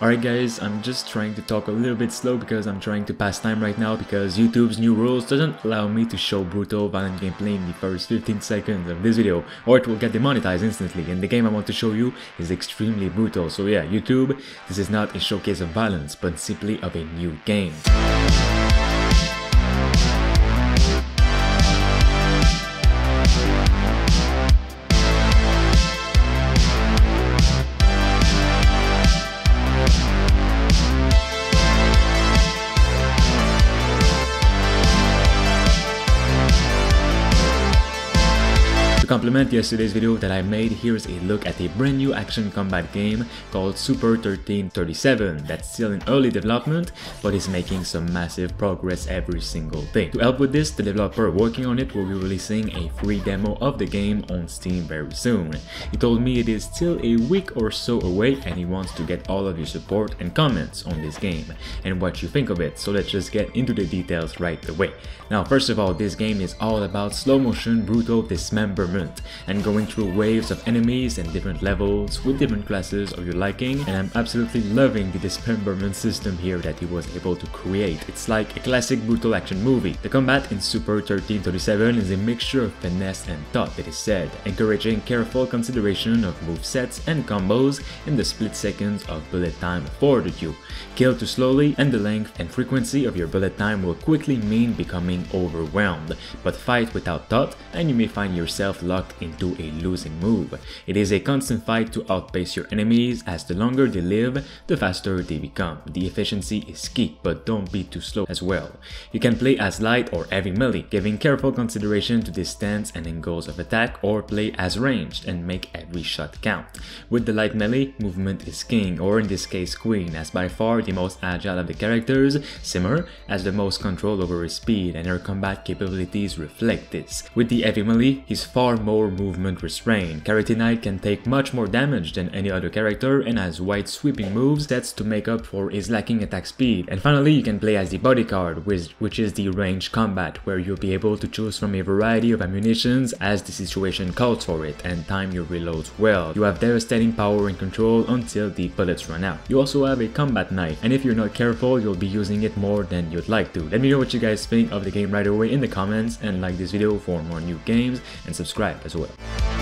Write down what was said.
Alright guys, I'm just trying to talk a little bit slow because I'm trying to pass time right now because YouTube's new rules doesn't allow me to show brutal violent gameplay in the first 15 seconds of this video or it will get demonetized instantly and the game I want to show you is extremely brutal so yeah YouTube, this is not a showcase of violence but simply of a new game. Complement yesterday's video that I made, here's a look at a brand new action combat game called Super 1337 that's still in early development but is making some massive progress every single day. To help with this, the developer working on it will be releasing a free demo of the game on Steam very soon. He told me it is still a week or so away and he wants to get all of your support and comments on this game and what you think of it, so let's just get into the details right away. Now first of all, this game is all about slow motion brutal dismemberment and going through waves of enemies and different levels with different classes of your liking and I'm absolutely loving the dismemberment system here that he was able to create. It's like a classic brutal action movie. The combat in Super 1337 is a mixture of finesse and thought it is said, encouraging careful consideration of move sets and combos in the split seconds of bullet time afforded you. Kill too slowly and the length and frequency of your bullet time will quickly mean becoming overwhelmed, but fight without thought and you may find yourself locked into a losing move. It is a constant fight to outpace your enemies as the longer they live, the faster they become. The efficiency is key, but don't be too slow as well. You can play as light or heavy melee, giving careful consideration to distance and angles of attack or play as ranged and make every shot count. With the light melee, movement is king, or in this case queen, as by far the most agile of the characters, Simmer has the most control over his speed and her combat capabilities reflect this. With the heavy melee, he's far more movement restraint. Karate Knight can take much more damage than any other character and has wide sweeping moves that's to make up for his lacking attack speed. And finally you can play as the bodyguard which, which is the ranged combat where you'll be able to choose from a variety of ammunitions as the situation calls for it and time your reloads well. You have devastating power and control until the bullets run out. You also have a combat knife and if you're not careful you'll be using it more than you'd like to. Let me know what you guys think of the game right away in the comments and like this video for more new games and subscribe subscribe as well.